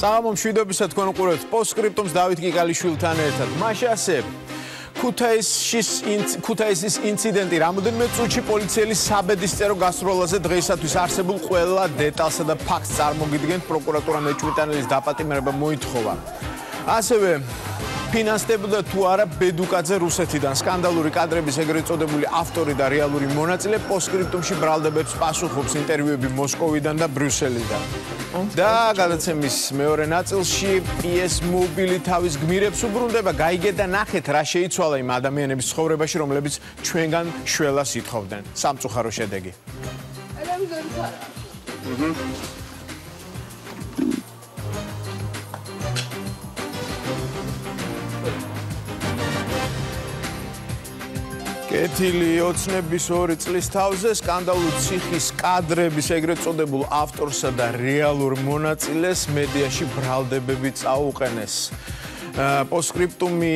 საღამო მშვიდობისა თქვენ უყურებთ პოსტსკრიპტუმს დავით კიკალიშვილთან ერთად. მაშ ასე ქუთაისის ქუთაისის ინციდენტი რამოდენმე წუთში პოლიციელის საბედისწერო გასროლაზე დღეისათვის არსებულ ყველა დეტალსა და ფაქტს წარმოგიდგენთ პროკურატურა მეჭვიტანელის დაპატიმრება მოითხოვა. ასევე ფინანსდებოდა თუ არა ბედუკაძე რუსეთიდან სკანდალური კადრების ეგრეთ წოდებული ავტორი და რეალური მონაწილე პოსტსკრიპტუმში ბრალდებებს პასუხობს ინტერვიუები მოსკოვიდან და ბრიუსელიდან. და გადაცემის მეორე ნაწილში PS Mobile თავის გმირებს უბრუნდება, გაიგეთ და ნახეთ რა შეიცვალა იმ ადამიანების ცხოვრებაში, რომლებიც ჩვენგან შველას ითხოვდნენ. სამწუხარო შედეგი. აჰა. კეთილი ოცნების 2 წლის თავზე სკანდალურ ციხის კადრების ეგრეთ წოდებულ ავტორსა და რეალურ მონაწილეს მედიაში ბრალდებები წაუყენეს. პოსკრიპტუმი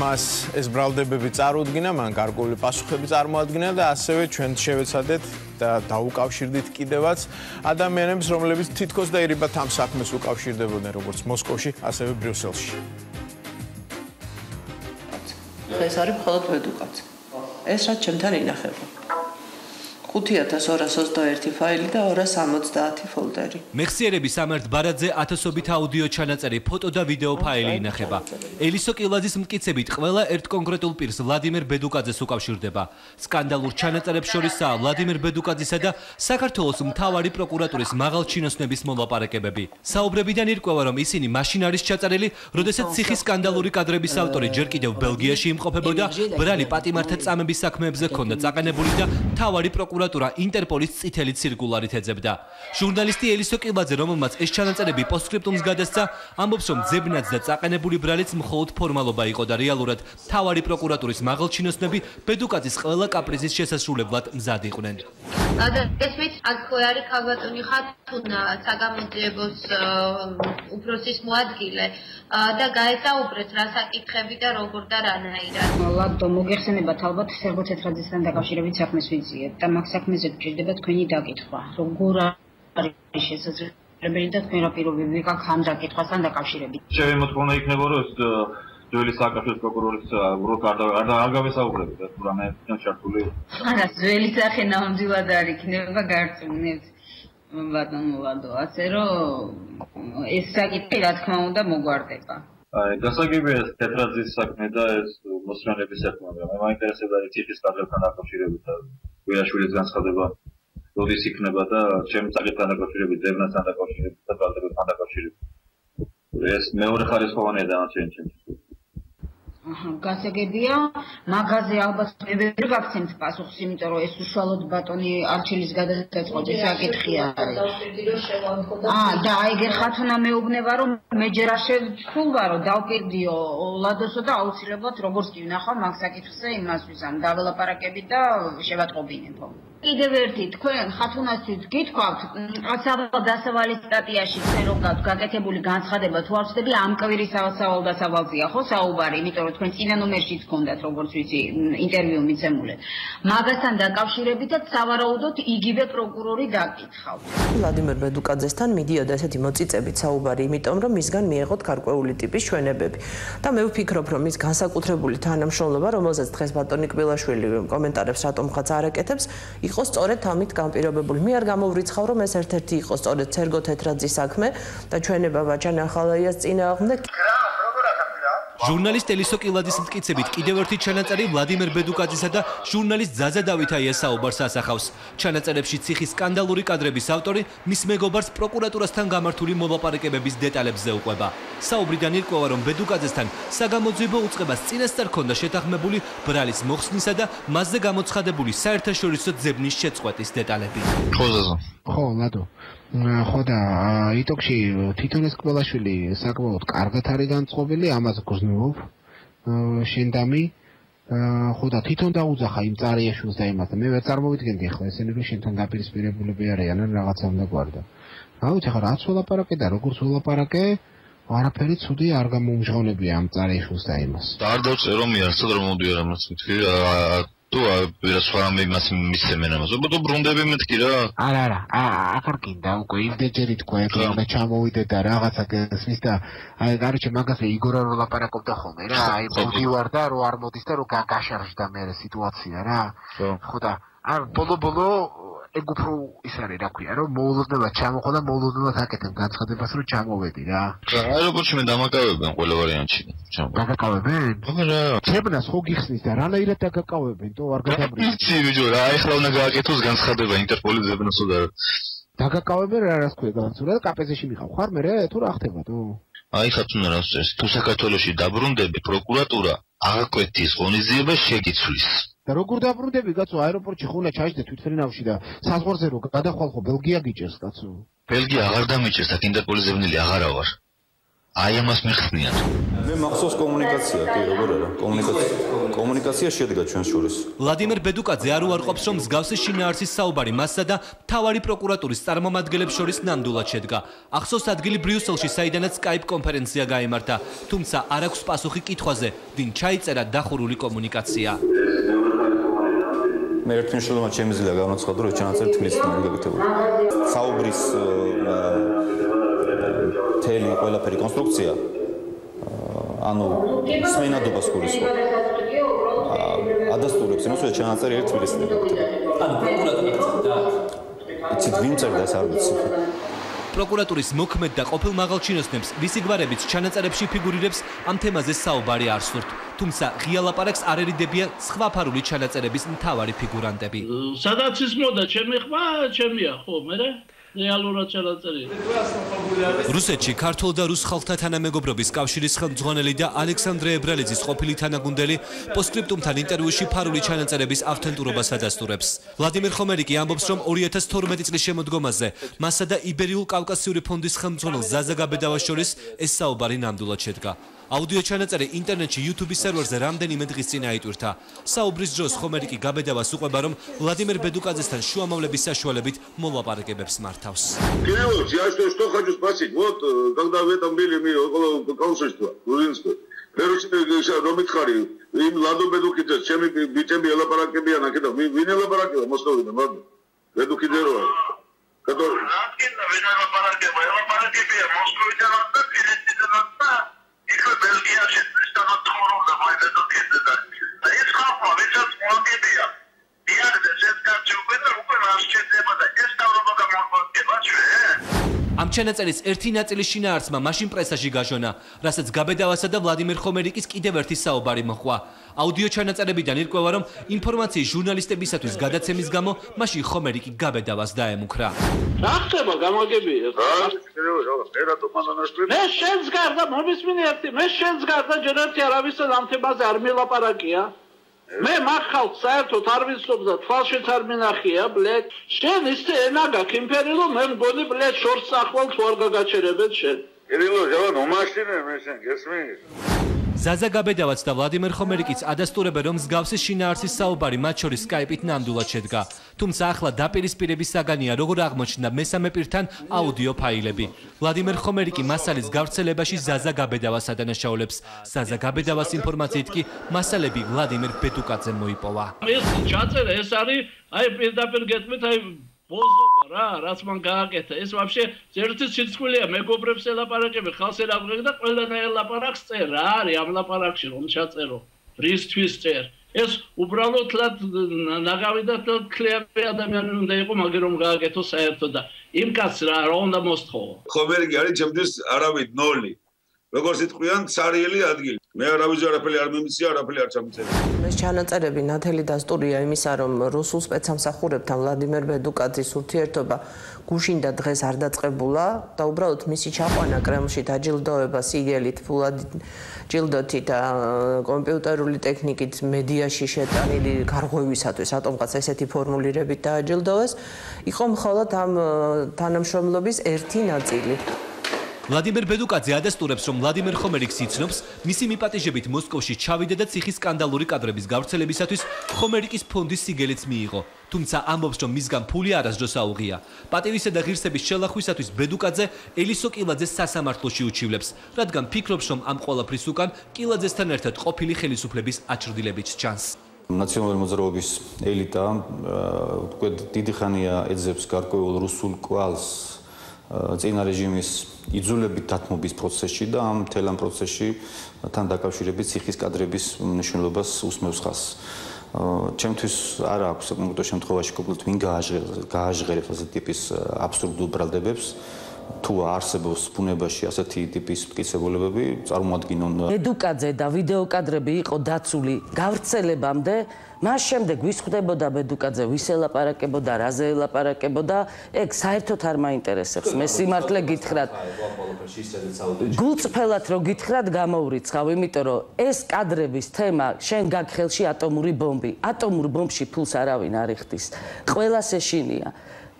მას ეს ბრალდებები წარუდგინა, მან გარკვეული პასუხები წარმოადგინა და ასევე ჩვენ შევეცადეთ და დაუკავშირდით კიდევაც ადამიანებს, რომლებიც თითქოს და ირიბათ ამ საქმეს უკავშირდებოდნენ, როგორც მოსკოვში, ასევე ბრიუსელში. ეს არის მხოლოდ ედუკაცია. ეს რაც ჩემთან ინახება 5221 ფაილი და 270 ფოლდერი. მეხსიერები სამართ ბარაძე ათასობით აუდიო ჩანაწერი, ფოტო და ვიდეო ფაილი ინახება. ელისო კილაძის მტკიცებით ყველა ერთ კონკრეტულ პირს ვლადიმერ ბედუკაძეს უკავშირდება. სკანდალურ ჩანაწერებს შორისაა ვლადიმერ ბედუკაძისა და საქართველოს მთავარი პროკურატურის მაღალჩინოსნების მოლაპარაკებები. საუბრებიდან ირკვევა, რომ ისინი მაშინ არის ჩაწერილი, როდესაც ციხის სკანდალური კადრების ავტორი ჯერ კიდევ ბელგიაში იმყოფებოდა, ბრალი პატიმართა წამების საქმეებზე ჰქონდა წაყენებული და მთავარი პროკურატურის პროკურატურა ინტერპოლის წითელი ცირკულარით ეძებდა. ჟურნალისტი ელისო კილბაძე, რომელმაც ეს ჩანაწერები პოსტსკრიპტუმს გადასცა, ამბობს, რომ ძებნაც და წაყენებული ბრალიც მხოლოდ ფორმალობა იყო და რეალურად თავარი პროკურატურის მაღალჩინოსნები ბედუკაძის ყველა კაპრიზის შესასრულებლად მზად იყვნენ. გადასვით აქ არის ქალბატონი ხათუნა საგამოძიებოს უფროსის მოადგილე და გაესაუბრეთ რა საკითხები და როგორ და რანაირად. ლატო მოგეხსენებათ ალბათ სერგო თეთრაძესთან დაკავშირებით საქმეს ვიძიეთ და მაგ საქმეზე გჭირდება თქვენი დაკითხვა. როგორ არის შესაძლებელი და თქვენ რა პირობები გაქვთ ამ დაკითხვასთან დაკავშირებით? შევემოთხოვნა იქნება რომ ეს ძველი სააკაშოს პროკურორის უბრალოდ არ არ არ გავესაუბრებთ თუ რამე ჩართული. არა, ძველი სახე ნამდვილად არ იქნება გარწმუნებთ. ბატონო ლადო, ასე რომ ეს საკითხი რა თქმა უნდა მოგვარდება. აი, გასაგებია თეატრაზის საქმე და ეს მოსრანების საქმე, მაგრამ მე მაინტერესებდა ციხის კადრებთან დაკავშირებით და გვიაშვილის განცხადება როდის იქნება და ჩემს საკითხთან დაკავშირებით, დევნასთან დაკავშირებით და კადრებთან დაკავშირებით. ეს მეორე ხარისხოვანია დანარჩენი ჩემთვის. გასაგებია. მაგაზე ალბათ მე ვერ გაგცემთ პასუხს იმიტომ რომ ეს უშუალოდ ბატონი არჩილის გადაწყვეტი საკითხი არის. აა და აი გერ ხათუნა მეუბნება რომ მე ჯერ არ შევცულვა რომ დავპირდიო ლადოსო და აუცილებლად როგორც კი ვნახავ მაგ საკითხზე იმასთვის ამ დაველაპარაკები და შევატყობინებო კიდევ ერთი თქვენ ხათუნასთვის გითქვათ ასავალ დასავალი სტატიაში რომ გაქვთ გაკეთებული განცხადება თუ არ ვწდები ამ კვირის ასავალ დასავალზია ხო საუბარი? იმიტომ რომ თქვენ წინა ნომერშიც გქონდათ როგორც ვიცი ინტერვიუ მიცემული მაგასთან დაკავშირებითაც სავარაუდოდ იგივე პროკურორი დაკითხავთ. ვლადიმერ ბედუკაძესთან მიდიოდა ესეთი მოწიწებით საუბარი იმიტომ რომ მისგან მიეღოთ გარკვეული ტიპის ჩვენებები და მე ვფიქრობ რომ ის განსაკუთრებული თანამშრომლობა რომელზეც დღეს ბატონი კბილაშვილი კომენტარებს რატომღაც არაკეთებს იყო სწორედ ამით განპირობებული. მე არ გამოვრიცხავ რომ ეს ერთ-ერთი იყო სწორედ ცერგო თეთრაძის საქმე და ჩვენება ბაჭან ახალაიას წინააღმდეგ. ჟურნალისტ ელისო კილაძის მტკიცებით კიდევ ერთი ჩანაწერი ვლადიმერ ბედუკაძისა და ჟურნალისტ ზაზა დავითაიას საუბარს ასახავს. ჩანაწერებში ციხის სკანდალური კადრების ავტორი მის მეგობარს პროკურატურასთან გამართული მოლაპარაკებების დეტალებზე უყვება. საუბრიდან ირკვევა რომ ბედუკაძესთან საგამოძიებო უწყებას წინასწარ ქონდა შეთანხმებული ბრალის მოხსნისა და მასზე გამოცხადებული საერთაშორისო ძებნის შეწყვეტის დეტალები. ხო ზაზა. ხო ლადო. ხო და იტოქში თვითონ ეს კბილაშვილი საკმაოდ კარგად არის განწყობილი, ამას გზნობ. შენდამი ხო და თვითონ დაუძახა იმ წარიაშვილს და იმას მე ვერ წარმოვიდგენდი ახლა ესენი რომ შენთან დაპირისპირებულები არიან ან რაღაცა უნდა გვარდა. აუ ეხლა რაც ველაპარაკე და როგორც ველაპარაკე არაფერი ცუდი არ გამომჟღავნებია ამ წარიაშვილს და იმას. და არ დავწერო მე არცად რომ მოდიარ ამას მithki თუ ვერა სხვა მე მას მისცემენ ამას. უბო ბრუნდები მეთქი რა. არა არა, ახარ კიდე უკვე იმდეჯერი თქვა ეგრე ჩამოვიდე და რაღაცა გესმის და აი გარჩე მაგას იგორა რო ლაპარაკობდა ხოლმე რა. აი მოდივარ და რო არ მოდის და რო გაგაშარჟდა მე სიტუაცია რა. ხო და არ ბოლო ბოლო ეგ უფრო ის არის რა ქვია რომ მოულოდნელად ჩამოხდა და მოულოდნელად აკეთებ განცხადებას რომ ჩამოვედი რა. აი როგორც მე დამაკავებენ ყველა ვარიანტში დაგაკავებენ? არა ჩემნას ხო გიხსნის და რანაირად დაგაკავებენ თო არ გადაბრიცხე იცი ბიჭო რა ეხლა უნდა გააკეთოს განცხადება ინტერპოლის ზებნოსო და დაგაკავებენ რა რას ქვია განცურა და კაპეზეში მიხავ ხარ მე თუ რა ხდება თუ აი ხათუნა რას წეს თუ საქართველოსი დაბრუნდები პროკურატურა აღკვეთის ღონისძიებას შეგიცვლის და როგორ დაბრუნდები? კაცო აეროპორტში ხუნა ჩაიჯდე თვითფრინავში და საზღვარზე რო გადახვალ ხო ბელგია გიჭერს კაცო. ბელგია აღარ დამიჭერს და ინტერპოლიზებნელი აღარა ვარ აი ამას მიხსნიან მე მახსოვს კომუნიკაცია კი როგორ არა? კომუნიკაცია კომუნიკაცია შედგა ჩვენ შორის. ვლადიმერ ბედუკაძე არ უარყოფს რომ მსგავსი შინაარსის საუბარი მასსა და თავარი პროკურატურის წარმომადგენლებს შორის ნამდვილად შედგა. ახსოვს ადგილი ბრიუსელში საიდანაც Skype კონფერენცია გაიმართა თუმცა არ აქვს პასუხი კითხვაზე ვინ ჩაიწერა დახურული კომუნიკაცია მე ერთ მნიშვნელოვნად შემიძლია განაცხადო რომ ჩანაწერი თბილისიდან გაკეთებული. საუბრის თელი ყველაფერი კონსტრუქცია ანუ სმენადობას გულისხმობ. ადასტურებს იმას რომ ჩანაწერი ერთ თბილისიდან გაკეთებული. ანუ პროკურატურა წერდა. იცით ვინ წერდა ეს არ ვიცი. პროკურატურის მოქმედ და ყოფილ მაღალჩინოსნებს ვისი გვარებიც ჩანაწერებში ფიგურირებს ამ თემაზე საუბარი არ სურთ. თუმცა ღია ლაპარაკს არ ერიდებიან სხვა ფარული ჩანაწერების მთავარი ფიგურანტები. სადაც ის მოდა ჩემი ხმა ჩემია ხო მე რეალურად ჩანაწერია. რუსეთში ქართულ და რუს ხალხთა თანამეგობრობის კავშირის ხელმძღვანელი და ალექსანდრე ებრალიძის ყოფილი თანაგუნდელი პოსკრიპტუმთან ინტერვიუში ფარული ჩანაწერების ავთენტურობას ადასტურებს. ვლადიმერ ხომერიკი ამბობს, რომ 2012 წლის შემოდგომაზე მასა და იბერიულ კავკასიური ფონდის ხელმძღვანელ ზაზა გაბედავას შორის ეს საუბარი ნამდვილად შედგა. აუდიო ჩანაწერი ინტერნეტში YouTube-ის სერვერზე რამდენიმე დღის წინ აიტვირთა. საუბრის დროს ხომერი კი გაბედავას უყვება, რომ ვლადიმერ ბედუკაძესთან შუამავლების საშუალებით მოლაპარაკებებს мартავს. Кирилл, я что что хочу спросить. Вот когда в этом были мы около консульства Грузинского. Короче, რომ ითხარი, იმ ლადო ბედუკიძეს ჩემი ბიჭები ელაპარაკებიან აქედა, ვინ ელაპარაკება მოსწავლეებთან, მაგრამ ბედუკიძე როა. который... Раткин, вы ელაპარაკება, ელაპარაკებია მოსკოვიდან და ფინეთის ამ ჩანაწერის ერთი ნაწილი შინაარსმა მაშინ პრესაში გაჟონა, რასაც გაბედავასა და ვლადიმერ ხომერიკის კიდევ ერთი საუბარი მოხვა. აუდიო ჩანაწერებიდან ირკვევა, რომ ინფორმაციის ჟურნალისტებისათვის გადაცემის გამო მაშინ ხომერიკი გაბედავას დაემუქრა. რა ხდება გამოგებია? მე რატო მანანაშვილი? მე შენს გარდა მომისმინე ერთი, მე შენს გარდა ჯერ ერთი არავის ამ თემაზე არ მილაპარაკია. მე მახალ საერთოდ არ ვიცნობ და თვალშიც არ მინახია, ბლედ. შენ ისე ენა გაქვს იმპერიო, მე მგონი ბლედ შორს ახვალ თუ არ გაგაჩერებეთ შენ. ერილო, ჯავან, უმაშინე მე შენ გესმის? ზაზა გაბედავაც და ვლადიმერ ხომერიკიც ადასტურებენ რომ მსგავსი შინაარსის საუბარი მათ შორის სკაიპით ნამდვილად შედგა. თუმცა ახლა დაპირისპირების საგანია როგორ აღმოჩნდა მესამე პირთან აუდიო ფაილები. ვლადიმერ ხომერიკი მასალის გავრცელებაში ზაზა გაბედავას ადანაშაულებს. ზაზა გაბედავას ინფორმაციით კი მასალები ვლადიმერ ბედუკაძემ მოიპოვა. ეს ჩაწერა ეს არის აი პირდაპირ გეტყვით აი ბოზობა რა, რაც მან გააკეთა. ეს ვაფშე ერთი სიცხვილია, მეგობრებს ელაპარაკები, ხალხს ელაპარაკები და ყველანაირ ლაპარაკს წერ. რა არის ამ ლაპარაკში რომ ჩაწერო? რისთვის წერ? ეს უბრალოდ ნაგავი და კლები ადამიანი უნდა იყო, მაგრამ რომ გააკეთო საერთოდ და იმ კაცს რა რა უნდა მოსთხოვო? ხომერგი არის ჩემთვის არავით ნოლი. როგორც იტყვიან, цаრიელი ადგილი. მე არავის არაფერი არ მიმიცია, არაფერი არ ჩამიწერე. ეს ჩანაწერები ნათელი დასტურია იმისა, რომ რუსულ სპეცსამსახურებთან ვლადიმერ ბედუკაძის ურთიერთობა გუშინ და დღეს არ დაწყებულა და უბრალოდ მისი ჩაყვანა კრემლში დაჯილდოება სიგელით, ფულად ჯილდოთი და კომპიუტერული ტექნიკით მედიაში შეტანილი გარღვევისათვის ატომყაც ესეთი ფორმულირებით დააჯილდოვეს, იყო მხოლოდ ამ თანამშრომლობის ერთი ნაწილი. ვლადიმერ ბედუკაძე ადასტურებს, რომ ვლადიმერ ხომერიკს იცნობს, მისი მიპატიჟებით მოსკოვში ჩავიდა და ციხის სკანდალური კადრების გავრცელებისათვის ხომერიკის ფონდის სიგელიც მიიღო. თუმცა ამბობს, რომ მისგან ფული არასდროს აუღია. პატივისა და ღირსების შელახვისათვის ბედუკაძე ელისო კილაძეს სასამართლოში უჩივლებს, რადგან ფიქრობს, რომ ამ ყოლაფრის უკან კილაძესთან ერთად ყოფილი ხელისუფლების აჭრდილებიც ჩანს. ნაციონალური მოძრაობის ელიტა უკვე დიდი ხანია ეძებს გარკვეულ რუსულ კვალს წინა რეჟიმის იძულებით დათმობის პროცესში და ამ თელ ამ პროცესში თან დაკავშირებით ციხის კადრების მნიშვნელობას უსმევს ხას. ჩემთვის არ აქვს საკონკრეტო შემთხვევაში კონკრეტულად ვინ გააჟღერებს ასეთი ტიპის აბსურდულ ბრალდებებს. თუ არსებობს ბუნებაში ასეთი ტიპის მტკიცებულებები, წარმოადგენონ ედუკაძე და ვიდეოკადრები იყო დაცული გავრცელებამდე, მას შემდეგ ვის ხვდებოდა ედუკაძე, ვის ელაპარაკებოდა, რაზე ელაპარაკებოდა, ეგ საერთოდ არ მაინტერესებს. მე სიმართლე გითხრათ. გულწრფელად რო გითხრათ, გამოურიცხავ, იმიტომ რომ ეს კადრების თემა შენ გაგხელში ატომური ბომბი. ატომურ ბომბში ფულს არავინ არ იხდის. ყველას ეშინია.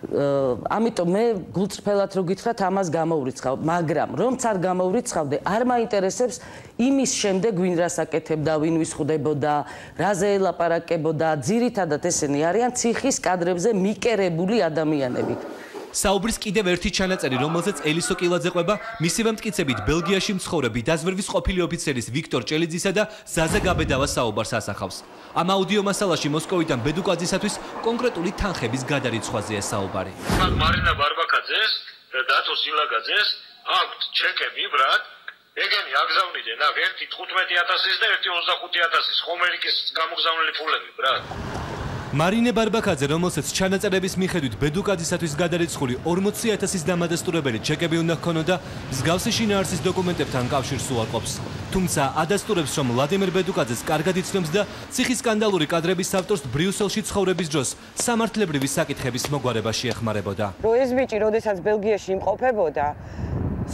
ამიტომ მე გულწრფელად რო გითხრათ ამას გამოურიცხავ, მაგრამ რომც არ გამოურიცხავდე, არ მაინტერესებს იმის შემდეგ ვინ რას აკეთებდა, ვინ ვის ხვდებოდა, რაზე ელაპარაკებოდა, ძირითადად ესენი არიან ციხის კადრებზე მიკერებული ადამიანები. საუბრის კიდევ ერთი ჩანაწერი, რომელზეც ელისო კილაძე ყვება, მისივე მტკიცებით ბელგიაში მცხოვრები დაზვერვის ყოფილი ოფიცერის ვიქტორ ჭელიძისა და ზაზა გაბედავას საუბარს ასახავს. ამ აუდიო მასალაში მოსკოვიდან ბედუკაძისათვის კონკრეტული თანხების გადარიცხვაზეა საუბარი. მარინა ბარბაკაძეს და დათო სილაგაძეს აქვთ ჩეკები, ბრატ. ეგენი აგზავნიდნენ, აქ ერთი 15000-ის და ერთი 25000-ის ხომერიკის გამოგზავნილი ფულები, ბრატ. მარინე ბარბაკაძე, რომელსაც ჩანაწერების მიხედვით ბედუკაძისათვის გადარიცხული 40000-ის დამადასტურებელი ჩეკები უნდა ჰქონოდა, მსგავსი შინაარსის დოკუმენტებთან კავშირს უარყოფს. თუმცა ადასტურებს, რომ ვლადიმერ ბედუკაძეს კარგად იცნობს და ციხის სკანდალური კადრების ავტორს ბრიუსელში ცხოვრების დროს სამართლებრივი საკითხების მოგვარებაში ეხმარებოდა. რო ეს ბიჭი, როდესაც ბელგიაში იმყოფებოდა,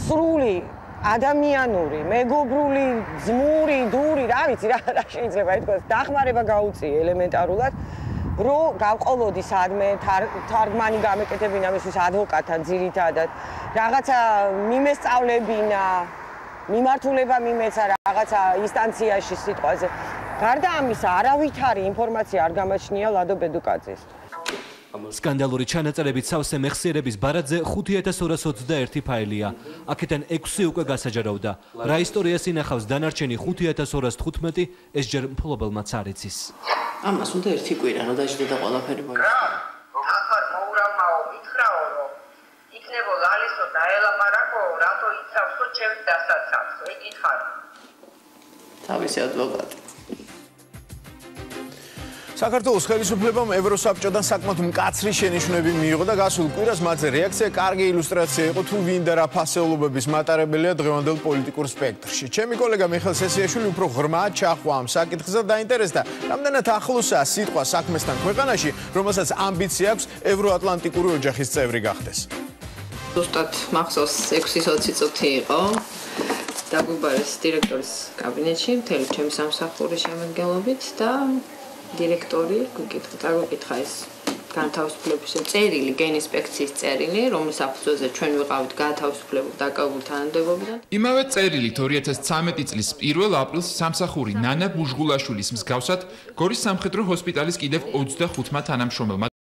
სრული ადამიანური, მეგობრული, ძმური, დური, რა ვიცი, რა შეიძლება ითქვას, დახმარება გაუწიე ელემენტარულად. რო გავყოლოდი სადმე თარგმანი გამეკეთებინა მისთვის ადვოკატთან ძირითადად რაღაცა მიმესწავლებინა მიმართულება მიმეცა რაღაცა ინსტანციაში სიტყვაზე გარდა ამისა არავითარი ინფორმაცია არ გამაჩნია ლადო ბედუკაძის სკანდალური ჩანაწერებით სავსე მეხსიერების ბარაძე 5221 ფაილია. აქედან 6 უკვე გასაჯაროვდა. რა ისტორიას ინახავს დანარჩენი 5215? ეს ჯერ მფლობელმაც არ იცის. ამას უნდა ერთი კვირა რომ დაждდა ყველაფერი მოიწვა. ახლა მოურავმაო მითხრაო რომ იქნებო ლალისო დაელაპარაკო რატო იცავსო ჩემს დასაცავს. ეკითხარ. თავისი ადვოკატი. საქართველოს ხელისუფლებამ ევროსაბჭოდან საკმაოდ მკაცრი შენიშვნები მიიღო და გასულ კვირას მათზე რეაქცია კარგი ილუსტრაცია იყო თუ ვინ და რა ფასეულობების მატარებელია დღევანდელ პოლიტიკურ სპექტრში. ჩემი კოლეგა მიხელ სესიაშვილი უფრო ღრმა ჩახვა ამ საკითხზე და დაინტერესდა, რამდენად ახლოსაა სიტყვა საქმესთან ქვეყანაში, რომელსაც ამბიცია აქვს ევროატლანტიკური ოჯახის წევრი გახდეს. ზუსტად მახსოვს 6-20 წუთი იყო დაგვიბარეს დირექტორის კაბინეტში მთელი ჩემი სამსახურის შემადგენლობით და დირექტორი გიკითხა, წაგიკითხა ეს განთავისუფლების წერილი, გენინსპექციის წერილი, რომლის საფუძველზე ჩვენ ვიყავით განთავისუფლებულ დაკავებულ თანამდებობიდან. იმავე წერილით 2013 წლის 1 აპრილს სამსახური ნანა ბუჟგულაშვილის მსგავსად გორის სამხედრო ჰოსპიტალის კიდევ 25 თანამშრომელმა